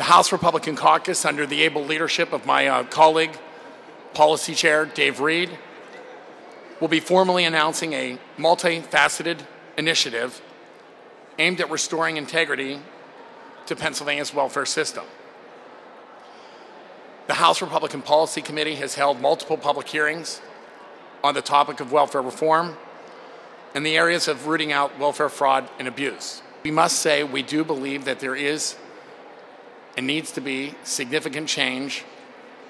The House Republican Caucus, under the able leadership of my uh, colleague, Policy Chair Dave Reed, will be formally announcing a multifaceted initiative aimed at restoring integrity to Pennsylvania's welfare system. The House Republican Policy Committee has held multiple public hearings on the topic of welfare reform and the areas of rooting out welfare fraud and abuse. We must say we do believe that there is and needs to be significant change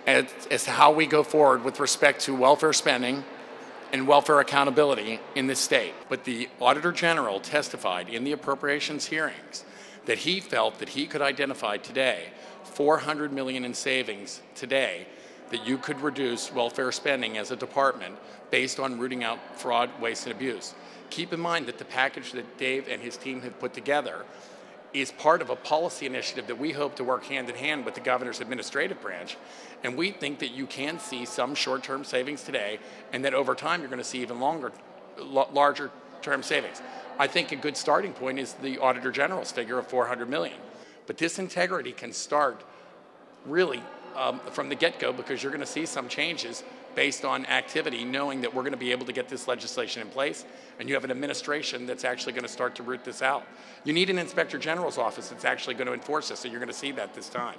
as, as to how we go forward with respect to welfare spending and welfare accountability in this state. But the Auditor General testified in the appropriations hearings that he felt that he could identify today 400 million in savings today that you could reduce welfare spending as a department based on rooting out fraud, waste, and abuse. Keep in mind that the package that Dave and his team have put together is part of a policy initiative that we hope to work hand in hand with the governor's administrative branch. And we think that you can see some short term savings today, and that over time you're going to see even longer, larger term savings. I think a good starting point is the Auditor General's figure of 400 million. But this integrity can start really um, from the get go because you're going to see some changes based on activity, knowing that we're going to be able to get this legislation in place, and you have an administration that's actually going to start to root this out. You need an inspector general's office that's actually going to enforce this, so you're going to see that this time.